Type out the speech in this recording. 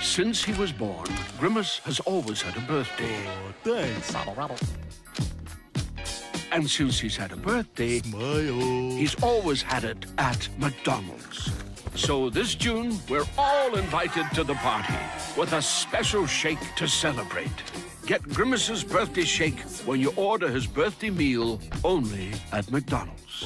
Since he was born, Grimace has always had a birthday. Oh, thanks. And since he's had a birthday, Smile. he's always had it at McDonald's. So this June, we're all invited to the party with a special shake to celebrate. Get Grimace's birthday shake when you order his birthday meal only at McDonald's.